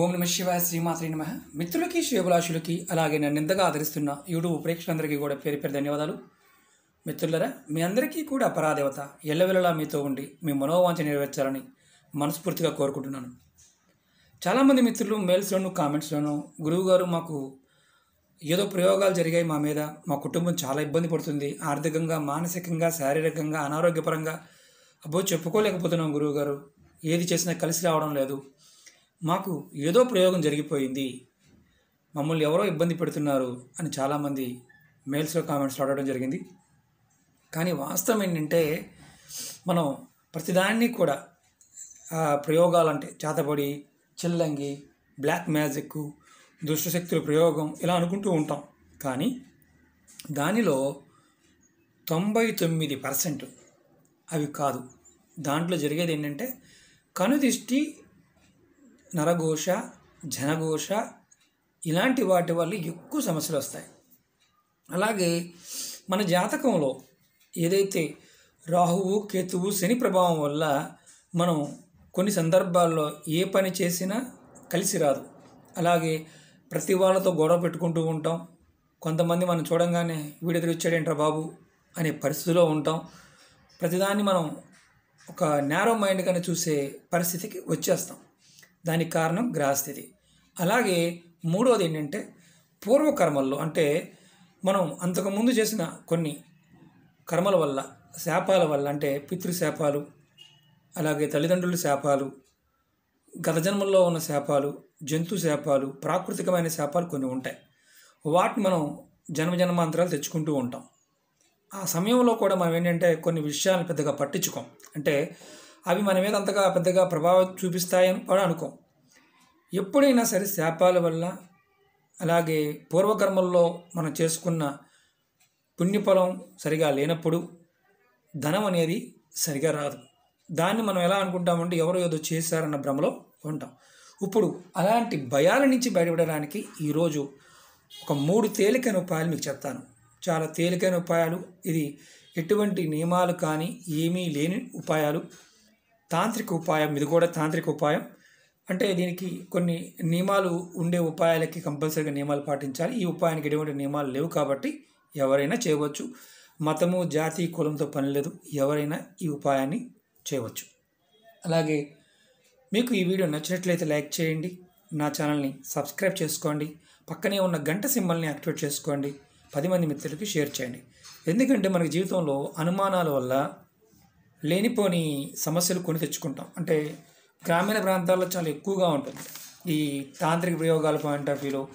ఓం నమ శివాయ శ్రీమాత్రి నమ. మిత్రులకి శివభిలాషులకి అలాగే నన్ను నిందగా ఆదరిస్తున్న యూట్యూబ్ ప్రేక్షకులందరికీ కూడా పేరు పేరు ధన్యవాదాలు. మిత్రులరా మీ అందరికీ కూడా పరాదేవత ఎల్లవెల్లలా మీతో ఉండి మీ మనోవాంఛ నెరవేర్చాలని మనస్ఫూర్తిగా కోరుకుంటున్నాను. చాలామంది మిత్రులు మెయిల్స్లోను కామెంట్స్లోను గురువుగారు మాకు ఏదో ప్రయోగాలు జరిగాయి మా మీద. మా కుటుంబం చాలా ఇబ్బంది పడుతుంది. ఆర్థికంగా మానసికంగా శారీరకంగా అనారోగ్యపరంగా. అబ్బో చెప్పుకోలేకపోతున్నాం గురువుగారు. ఏది చేసినా కలిసి రావడం లేదు. మాకు ఏదో ప్రయోగం జరిగిపోయింది. మమ్మల్ని ఎవరో ఇబ్బంది పెడుతున్నారు అని చాలామంది మెయిల్స్లో కామెంట్స్లో అడగడం జరిగింది. కానీ వాస్తవం ఏంటంటే మనం ప్రతిదాన్ని కూడా ప్రయోగాలంటే చేతబడి చిల్లంగి బ్లాక్ మ్యాజిక్ దుష్టశక్తుల ప్రయోగం ఇలా అనుకుంటూ ఉంటాం. కానీ దానిలో తొంభై తొమ్మిది పర్సెంట్ అవి కాదు. దాంట్లో జరిగేది ఏంటంటే కనుదిష్టి నరఘోష జనఘోష ఇలాంటి వాటి వల్ల ఎక్కువ సమస్యలు వస్తాయి. అలాగే మన జాతకంలో ఏదైతే రాహువు కేతువు శని ప్రభావం వల్ల మనం కొన్ని సందర్భాల్లో ఏ పని చేసినా కలిసి రాదు. అలాగే ప్రతి వాళ్ళతో గొడవ పెట్టుకుంటూ ఉంటాం. కొంతమంది మనం చూడంగానే వీడెదురు వచ్చాడేంట్రా బాబు అనే పరిస్థితిలో ఉంటాం. ప్రతిదాన్ని మనం ఒక నేరో మైండ్గానే చూసే పరిస్థితికి వచ్చేస్తాం. దానికి కారణం గ్రహస్థితి. అలాగే మూడవది ఏంటంటే పూర్వకర్మల్లో అంటే మనం అంతకుముందు చేసిన కొన్ని కర్మల వల్ల శాపాల వల్ల అంటే పితృశాపాలు అలాగే తల్లిదండ్రుల శాపాలు గత జన్మల్లో ఉన్న శాపాలు జంతు శాపాలు ప్రాకృతికమైన శాపాలు కొన్ని ఉంటాయి. వాటిని మనం జన్మజన్మాంతరాలు తెచ్చుకుంటూ ఉంటాం. ఆ సమయంలో కూడా మనం ఏంటంటే కొన్ని విషయాలను పెద్దగా పట్టించుకోం. అంటే అవి మన మీద అంతగా పెద్దగా ప్రభావం చూపిస్తాయని కూడా అనుకోం. ఎప్పుడైనా సరే శాపాల వల్ల అలాగే పూర్వకర్మల్లో మనం చేసుకున్న పుణ్యఫలం సరిగా లేనప్పుడు ధనం అనేది సరిగా రాదు. దాన్ని మనం ఎలా అనుకుంటామంటే ఎవరో ఏదో చేశారన్న భ్రమలో ఉంటాం. ఇప్పుడు అలాంటి భయాల నుంచి బయటపడడానికి ఈరోజు ఒక మూడు తేలికైన ఉపాయాలు మీకు చెప్తాను. చాలా తేలికైన ఉపాయాలు. ఇది ఎటువంటి నియమాలు కానీ ఏమీ లేని ఉపాయాలు. తాంత్రిక ఉపాయం ఇది కూడా తాంత్రిక ఉపాయం. అంటే దీనికి కొన్ని నియమాలు ఉండే ఉపాయాలకి కంపల్సరీగా నియమాలు పాటించాలి. ఈ ఉపాయానికి ఎటువంటి నియమాలు లేవు కాబట్టి ఎవరైనా చేయవచ్చు. మతము జాతి కులంతో పని లేదు. ఎవరైనా ఈ ఉపాయాన్ని చేయవచ్చు. అలాగే మీకు ఈ వీడియో నచ్చినట్లయితే లైక్ చేయండి. నా ఛానల్ని సబ్స్క్రైబ్ చేసుకోండి. పక్కనే ఉన్న గంట సింబల్ని యాక్టివేట్ చేసుకోండి. పది మంది మిత్రులకి షేర్ చేయండి. ఎందుకంటే మనకి జీవితంలో అనుమానాల వల్ల లేనిపోని సమస్యలు కొని తెచ్చుకుంటాం. అంటే గ్రామీణ ప్రాంతాల్లో చాలా ఎక్కువగా ఉంటుంది. ఈ తాంత్రిక ప్రయోగాల పాయింట్ ఆఫ్ వ్యూలో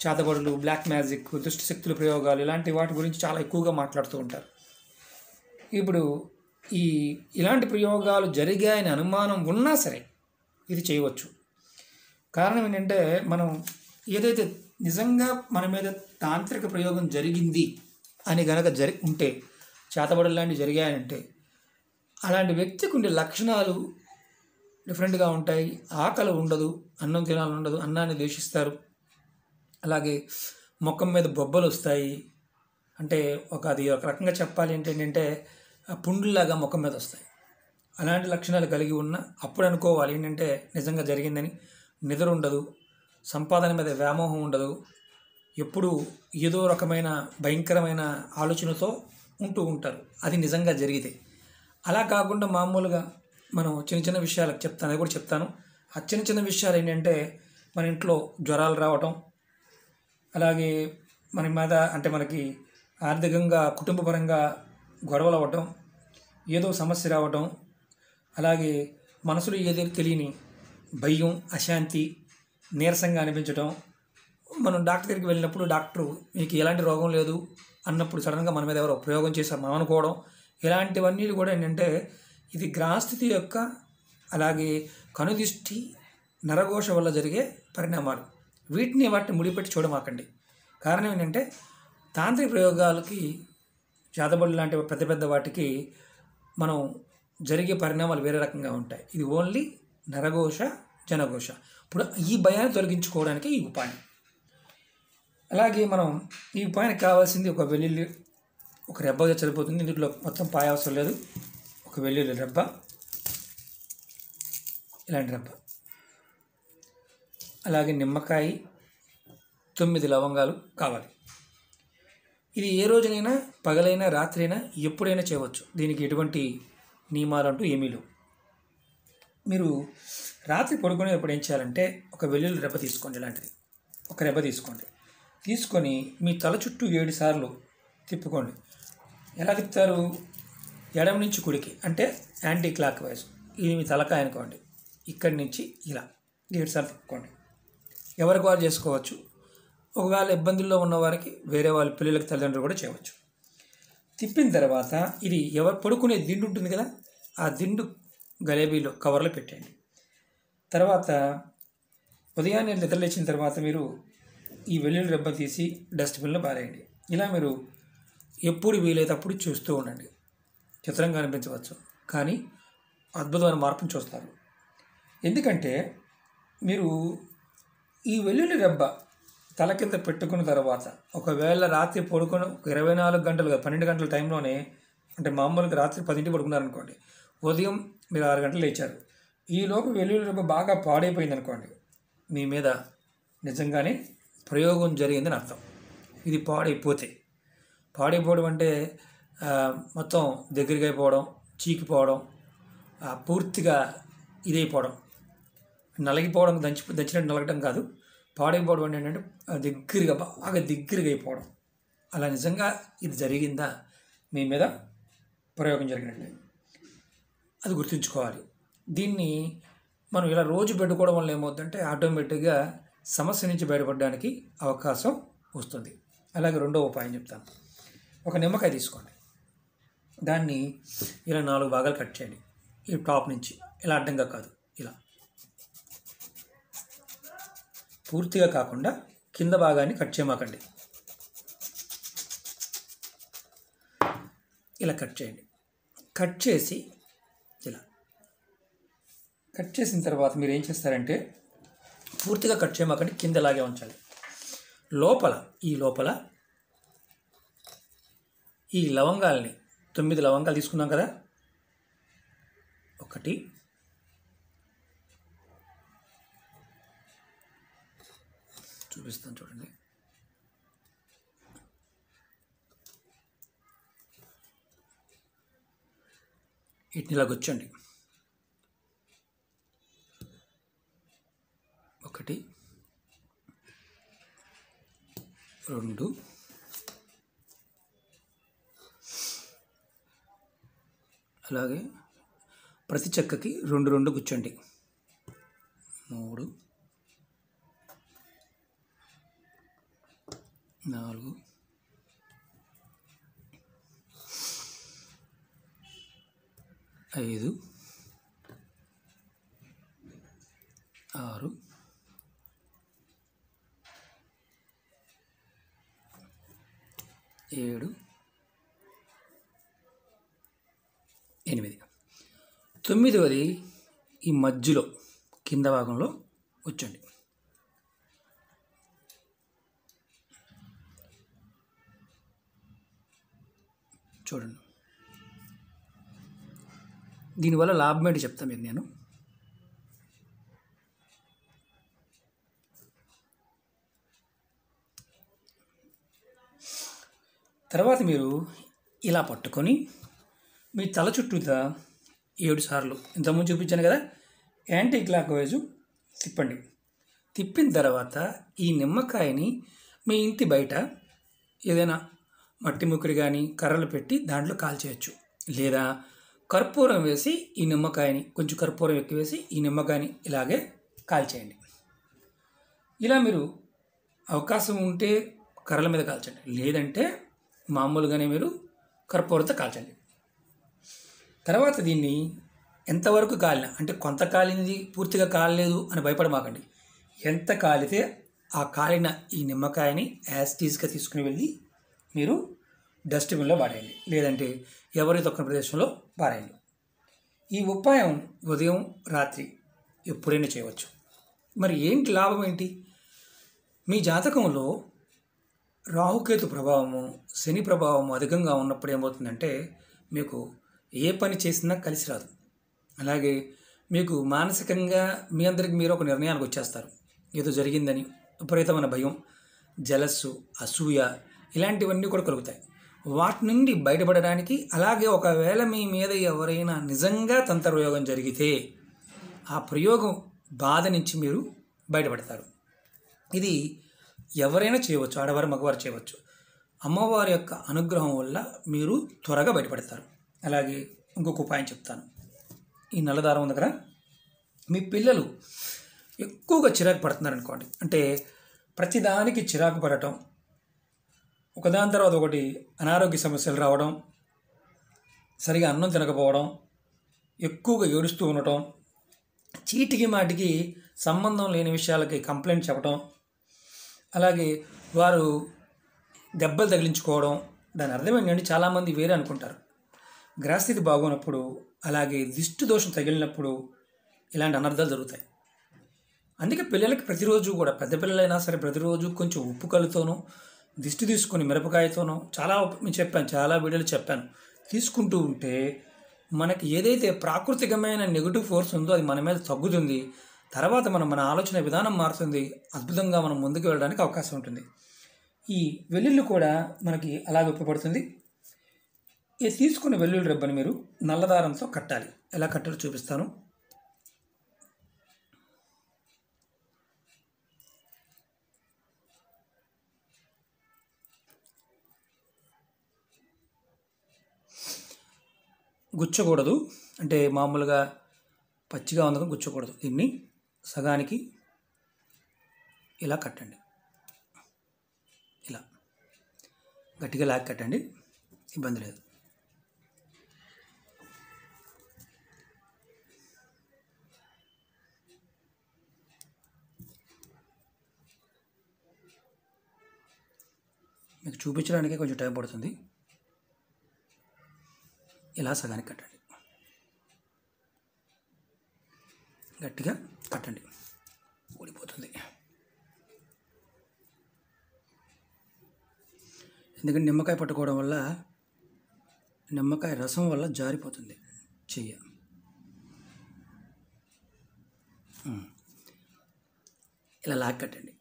చేతబడులు బ్లాక్ మ్యాజిక్ దుష్ట శక్తుల ప్రయోగాలు ఇలాంటి వాటి గురించి చాలా ఎక్కువగా మాట్లాడుతూ ఉంటారు. ఇప్పుడు ఈ ఇలాంటి ప్రయోగాలు జరిగాయని అనుమానం ఉన్నా సరే ఇది చేయవచ్చు. కారణం ఏంటంటే మనం ఏదైతే నిజంగా మన మీద తాంత్రిక ప్రయోగం జరిగింది అని గనక జరి ఉంటే చేతబడులు లాంటివి జరిగాయంటే అలాంటి వ్యక్తికి ఉండే లక్షణాలు డిఫరెంట్గా ఉంటాయి. ఆకలి ఉండదు అన్నం తినాలని ఉండదు అన్నాన్ని ద్వేషిస్తారు. అలాగే ముఖం మీద బొబ్బలు వస్తాయి. అంటే ఒక అది ఒక రకంగా చెప్పాలి ఏంటంటే పుండులాగా ముఖం మీద వస్తాయి. అలాంటి లక్షణాలు కలిగి ఉన్న అప్పుడు అనుకోవాలి ఏంటంటే నిజంగా జరిగిందని నిద్ర ఉండదు సంపాదన మీద వ్యామోహం ఉండదు ఎప్పుడు ఏదో రకమైన భయంకరమైన ఆలోచనతో ఉంటూ ఉంటారు. అది నిజంగా జరిగితే. అలా కాకుండా మామూలుగా మనం చిన్న చిన్న విషయాలకు చెప్తాను అది కూడా చెప్తాను. ఆ చిన్న చిన్న విషయాలు ఏంటంటే మన ఇంట్లో జ్వరాలు రావటం అలాగే మన మీద అంటే మనకి ఆర్థికంగా కుటుంబపరంగా గొడవలు అవ్వటం ఏదో సమస్య రావటం అలాగే మనసులో ఏదో తెలియని భయం అశాంతి నీరసంగా అనిపించటం. మనం డాక్టర్ దగ్గరికి వెళ్ళినప్పుడు డాక్టరు మీకు ఎలాంటి రోగం లేదు అన్నప్పుడు సడన్గా మన మీద ఎవరో ప్రయోగం చేశారు మనం అనుకోవడం. ఇలాంటివన్నీ కూడా ఏంటంటే ఇది గ్రహస్థితి యొక్క అలాగే కనుదిష్టి నరఘోష వల్ల జరిగే పరిణామాలు. వీటిని వాటిని ముడిపెట్టి చూడమాకండి. కారణం ఏంటంటే తాంత్రిక ప్రయోగాలకి చేతబడులు లాంటి పెద్ద పెద్ద వాటికి మనం జరిగే పరిణామాలు వేరే రకంగా ఉంటాయి. ఇది ఓన్లీ నరఘోష జనఘోష. ఇప్పుడు ఈ భయాన్ని తొలగించుకోవడానికి ఈ ఉపాయం. అలాగే మనం ఈ ఉపాయానికి కావాల్సింది ఒక వెల్లుల్లి ఒక రెబ్బ సరిపోతుంది. ఇందులో మొత్తం పాయ అవసరం లేదు. ఒక వెల్లుల్లి రెబ్బ. ఇలాంటి రెబ్బ. అలాగే నిమ్మకాయ తొమ్మిది లవంగాలు కావాలి. ఇది ఏ రోజునైనా పగలైనా రాత్రైనా ఎప్పుడైనా చేయవచ్చు. దీనికి ఎటువంటి నియమాలు అంటూ ఏమీ లేవు. మీరు రాత్రి పడుకునేటప్పుడు ఏం చేయాలంటే ఒక వెల్లుల్లి రెబ్బ తీసుకోండి ఇలాంటిది. ఒక రెబ్బ తీసుకోండి. తీసుకొని మీ తల చుట్టూ ఏడు సార్లు తిప్పుకోండి. ఎలా తిప్పుతారు ఎడమ నుంచి కుడికి అంటే యాంటీ క్లాక్ వైజ్ ఇది మీ తలకాయ అనుకోండి. ఇక్కడి నుంచి ఇలా. గేట్ సార్ తిప్పుకోండి ఎవరికి వారు చేసుకోవచ్చు? ఒకవేళ ఇబ్బందుల్లో ఉన్న వారికి వేరే వాళ్ళ పిల్లలకి తల్లిదండ్రులు కూడా చేయవచ్చు. తిప్పిన తర్వాత ఇది ఎవరు పడుకునే దిండు ఉంటుంది కదా ఆ దిండు గలేబీలో కవర్లో పెట్టండి తర్వాత ఉదయాన్నే నిద్రలేచిన తర్వాత మీరు ఈ వెల్లుల్లి రెబ్బ తీసి డస్ట్బిన్లో పారేయండి. ఇలా మీరు ఎప్పుడు వీలైతే అప్పుడు చూస్తూ ఉండండి. చిత్రంగా అనిపించవచ్చు. కానీ అద్భుతమైన మార్పును చూస్తారు. ఎందుకంటే మీరు ఈ వెల్లుల్లి రెబ్బ తల కింద పెట్టుకున్న తర్వాత ఒకవేళ రాత్రి పడుకొని ఒక ఇరవై నాలుగు గంటలుగా పన్నెండు గంటల టైంలోనే అంటే మామూలుగా రాత్రి పదింటి పడుకున్నారనుకోండి ఉదయం మీరు ఆరు గంటలు లేచారు. ఈలోపు వెల్లుల్లి రెబ్బ బాగా పాడైపోయింది అనుకోండి మీ మీద నిజంగానే ప్రయోగం జరిగిందని అర్థం. ఇది పాడైపోతే పాడైపోవడం అంటే మొత్తం దగ్గరికి అయిపోవడం చీకిపోవడం పూర్తిగా ఇదైపోవడం. నలగిపోవడం దంచి దంచినట్టు నలగడం కాదు. పాడైపోవడం అంటే ఏంటంటే దగ్గరగా బాగా దగ్గరగా అయిపోవడం అలా నిజంగా ఇది జరిగిందా? మీ మీద ప్రయోగం జరిగినట్లే. అది గుర్తుంచుకోవాలి. దీన్ని మనం ఇలా రోజు పెట్టుకోవడం వల్ల ఏమవుతుందంటే ఆటోమేటిక్గా సమస్య నుంచి బయటపడడానికి అవకాశం వస్తుంది. అలాగే రెండో ఉపాయం చెప్తాను. ఒక నిమ్మకాయ తీసుకోండి. దాన్ని ఇలా నాలుగు భాగాలు కట్ చేయండి. ఈ టాప్ నుంచి. ఇలా అడ్డంగా కాదు. ఇలా. పూర్తిగా కాకుండా కింద భాగాన్ని కట్ చేయమాకండి. ఇలా కట్ చేయండి. కట్ చేసి ఇలా. కట్ చేసిన తర్వాత మీరు ఏం చేస్తారంటే పూర్తిగా కట్ చేయమాకండి. కిందలాగే ఉంచాలి. లోపల ఈ లోపల ఈ లవంగాల్ని తొమ్మిది లవంగాలు తీసుకున్నాం కదా. ఒకటి. చూపిస్తాను చూడండి. వీటిని ఇలాగొచ్చండి ఒకటి. రెండు. అలాగే ప్రతి చెక్కకి రెండు రెండు గుచ్చండి. మూడు నాలుగు ఐదు ఆరు ఏడు ఎనిమిది. తొమ్మిదవది ఈ మధ్యలో కింద భాగంలో వచ్చండి. చూడండి. దీనివల్ల లాభం ఏంటి చెప్తా మీకు నేను. తర్వాత మీరు ఇలా పట్టుకొని మీ తల చుట్టూతా ఏడు సార్లు. ఇంతకుముందు చూపించాను కదా? యాంటీ క్లాక్ వైజు తిప్పండి. తిప్పిన తర్వాత ఈ నిమ్మకాయని మీ ఇంటి బయట ఏదైనా మట్టి ముక్కుడు కానీ కర్రలు పెట్టి దాంట్లో కాల్చేయచ్చు. లేదా కర్పూరం వేసి ఈ నిమ్మకాయని కొంచెం కర్పూరం ఎక్కువ వేసి ఈ నిమ్మకాయని ఇలాగే కాల్చేయండి. ఇలా మీరు అవకాశం ఉంటే కర్రల మీద కాల్చండి. లేదంటే మామూలుగానే మీరు కర్పూరంతో కాల్చండి. తర్వాత దీన్ని ఎంతవరకు కాలిన అంటే కొంత కాలింది పూర్తిగా కాలలేదు అని భయపడమాకండి. ఎంత కాలితే ఆ కాలిన ఈ నిమ్మకాయని యాస్టీజ్గా తీసుకుని వెళ్ళి మీరు డస్ట్బిన్లో పారేయండి లేదంటే ఎవరి తొక్కని ప్రదేశంలో పారేయండి. ఈ ఉపాయం ఉదయం రాత్రి ఎప్పుడైనా చేయవచ్చు. మరి ఏంటి లాభం ఏంటి? మీ జాతకంలో రాహుకేతు ప్రభావము శని ప్రభావము అధికంగా ఉన్నప్పుడు ఏమవుతుందంటే మీకు ఏ పని చేసినా కలిసి రాదు. అలాగే మీకు మానసికంగా మీ అందరికి మీరు ఒక నిర్ణయానికి వచ్చేస్తారు. ఏదో జరిగిందని విపరీతమైన భయం జలస్సు అసూయ ఇలాంటివన్నీ కూడా కలుగుతాయి. వాటి నుండి బయటపడడానికి అలాగే ఒకవేళ మీ మీద ఎవరైనా నిజంగా తంత్రప్రయోగం జరిగితే ఆ ప్రయోగం బాధ నుంచి మీరు బయటపడతారు. ఇది ఎవరైనా చేయవచ్చు ఆడవారు మగవారు చేయవచ్చు. అమ్మవారి యొక్క అనుగ్రహం వల్ల మీరు త్వరగా బయటపడతారు. అలాగే ఇంకొక ఉపాయం చెప్తాను. ఈ నల్లదారం ఉంది కదా? మీ పిల్లలు ఎక్కువగా చిరాకు పడుతున్నారు అనుకోండి. అంటే ప్రతిదానికి చిరాకు పడటం ఒకదాని తర్వాత ఒకటి అనారోగ్య సమస్యలు రావడం సరిగా అన్నం తినకపోవడం ఎక్కువగా ఏడుస్తూ ఉండటం చీటికి మాటికి సంబంధం లేని విషయాలకి కంప్లైంట్ చెప్పడం అలాగే వారు దెబ్బలు తగిలించుకోవడం దాని అర్థం ఏంటంటే చాలామంది వేరే అనుకుంటారు. గ్రహస్థితి బాగోనప్పుడు అలాగే దిష్టి దోషం తగిలినప్పుడు ఇలాంటి అనర్థాలు జరుగుతాయి. అందుకే పిల్లలకి ప్రతిరోజు కూడా పెద్ద పిల్లలైనా సరే ప్రతిరోజు కొంచెం ఉప్పు కలుతోనో దిష్టి తీసుకొని మిరపకాయతోనో చాలా చెప్పాను చాలా వీడియోలు చెప్పాను. తీసుకుంటూ ఉంటే మనకి ఏదైతే ప్రాకృతికమైన నెగిటివ్ ఫోర్స్ ఉందో అది మన మీద తగ్గుతుంది. తర్వాత మనం మన ఆలోచన విధానం మారుతుంది. అద్భుతంగా మనం ముందుకు వెళ్ళడానికి అవకాశం ఉంటుంది. ఈ వెల్లుల్లి కూడా మనకి అలాగే ఉపయోగపడుతుంది. ఈ తీసుకున్న వెల్లుల్లి రెబ్బని మీరు నల్లదారంతో కట్టాలి. ఎలా కట్టాలో చూపిస్తాను. గుచ్చకూడదు. అంటే మామూలుగా పచ్చిగా ఉందని గుచ్చకూడదు. దీన్ని సగానికి ఇలా కట్టండి. ఇలా గట్టిగా లాగి కట్టండి. ఇబ్బంది లేదు. మీకు చూపించడానికి కొంచెం టైం పడుతుంది. ఇలా సగానికి కట్టండి. గట్టిగా కట్టండి. ఊడిపోతుంది. ఎందుకంటే నిమ్మకాయ పట్టుకోవడం వల్ల నిమ్మకాయ రసం వల్ల జారిపోతుంది చెయ్య. ఇలా లాగి కట్టండి.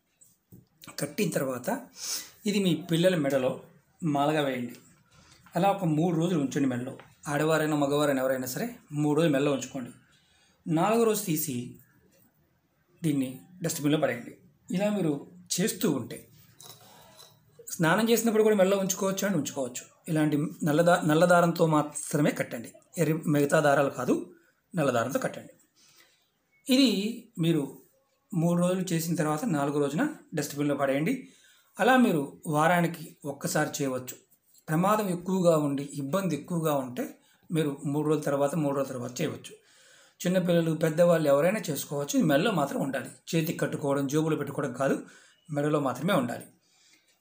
కట్టిన తర్వాత ఇది మీ పిల్లల మెడలో మాలగా వేయండి. అలా ఒక మూడు రోజులు ఉంచండి మెడలో. ఆడవారైనా మగవారైనా ఎవరైనా సరే మూడు రోజులు మెడలో ఉంచుకోండి. నాలుగో రోజు తీసి దీన్ని డస్ట్బిన్లో పడేయండి. ఇలా మీరు చేస్తూ ఉంటే స్నానం చేసినప్పుడు కూడా మెడలో ఉంచుకోవచ్చు అని ఉంచుకోవచ్చు. ఇలాంటి నల్లదా నల్లదారంతో మాత్రమే కట్టండి. ఎర్రి మిగతా దారాలు కాదు నల్లదారంతో కట్టండి. ఇది మీరు మూడు రోజులు చేసిన తర్వాత నాలుగో రోజున డస్ట్బిన్లో పడేయండి. అలా మీరు వారానికి ఒక్కసారి చేయవచ్చు. ప్రమాదం ఎక్కువగా ఉండి ఇబ్బంది ఎక్కువగా ఉంటే మీరు మూడు రోజుల తర్వాత మూడు రోజుల తర్వాత చేయవచ్చు. చిన్నపిల్లలు పెద్దవాళ్ళు ఎవరైనా చేసుకోవచ్చు. మెడలో మాత్రం ఉండాలి. చేతికి కట్టుకోవడం జోబులు పెట్టుకోవడం కాదు. మెడలో మాత్రమే ఉండాలి.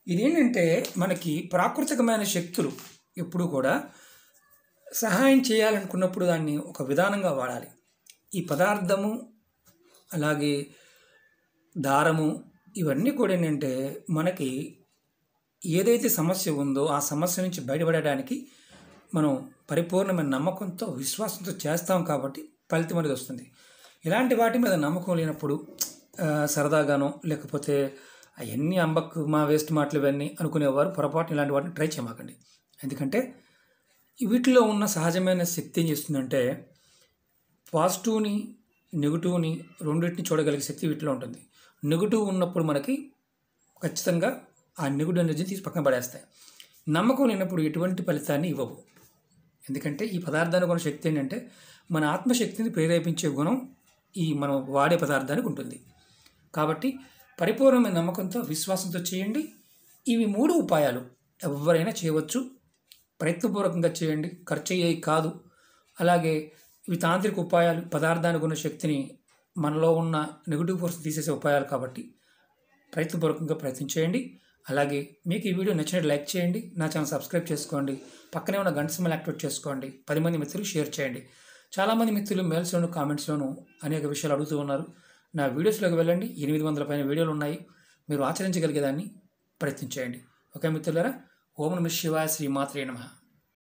ఇదేంటంటే మనకి ప్రాకృతికమైన శక్తులు ఎప్పుడు కూడా సహాయం చేయాలనుకున్నప్పుడు దాన్ని ఒక విధానంగా వాడాలి. ఈ పదార్థము అలాగే దారము ఇవన్నీ కూడా ఏంటంటే మనకి ఏదైతే సమస్య ఉందో ఆ సమస్య నుంచి బయటపడడానికి మనం పరిపూర్ణమైన నమ్మకంతో విశ్వాసంతో చేస్తాం కాబట్టి ఫలితం అనేది వస్తుంది. ఇలాంటి వాటి మీద నమ్మకం లేనప్పుడు సరదాగానో లేకపోతే అవన్నీ అంబక్ మా వేస్ట్ మాటలు ఇవన్నీ అనుకునేవారు పొరపాటు ఇలాంటి వాటిని ట్రై చేయమాకండి. ఎందుకంటే వీటిలో ఉన్న సహజమైన శక్తి ఏం చేస్తుందంటే పాజిటివ్ని నెగిటివ్ని రెండింటిని చూడగలిగే శక్తి వీటిలో ఉంటుంది. నెగిటివ్ ఉన్నప్పుడు మనకి ఖచ్చితంగా ఆ నెగిటివ్ ఎనర్జీని తీసి పక్కన పడేస్తాయి. నమ్మకం లేనప్పుడు ఎటువంటి ఫలితాన్ని ఇవ్వవు. ఎందుకంటే ఈ పదార్థానికి ఉన్న శక్తి ఏంటంటే మన ఆత్మశక్తిని ప్రేరేపించే గుణం ఈ మనం వాడే పదార్థానికి ఉంటుంది. కాబట్టి పరిపూర్ణమైన నమ్మకంతో విశ్వాసంతో చేయండి. ఇవి మూడు ఉపాయాలు ఎవరైనా చేయవచ్చు. ప్రయత్నపూర్వకంగా చేయండి. ఖర్చు అయ్యేవి కాదు. అలాగే ఇవి తాంత్రిక ఉపాయాలు పదార్థానికి ఉన్న శక్తిని మనలో ఉన్న నెగిటివ్ ఫోర్స్ తీసేసే ఉపాయాలు కాబట్టి ప్రయత్నపూర్వకంగా ప్రయత్నం చేయండి. అలాగే మీకు ఈ వీడియో నచ్చినట్టు లైక్ చేయండి. నా ఛానల్ సబ్స్క్రైబ్ చేసుకోండి. పక్కనే ఉన్న గంట సింబల్ యాక్టివేట్ చేసుకోండి. పది మంది మిత్రులు షేర్ చేయండి. చాలామంది మిత్రులు మెయిల్స్లోను కామెంట్స్లోను అనేక విషయాలు అడుగుతూ ఉన్నారు. నా వీడియోస్లోకి వెళ్ళండి. ఎనిమిది వందల పైన వీడియోలు ఉన్నాయి. మీరు ఆచరించగలిగేదాన్ని ప్రయత్నించేయండి ఓకే మిత్రులారా? ఓం నమ శివాయ శ్రీమాత్రే నమః.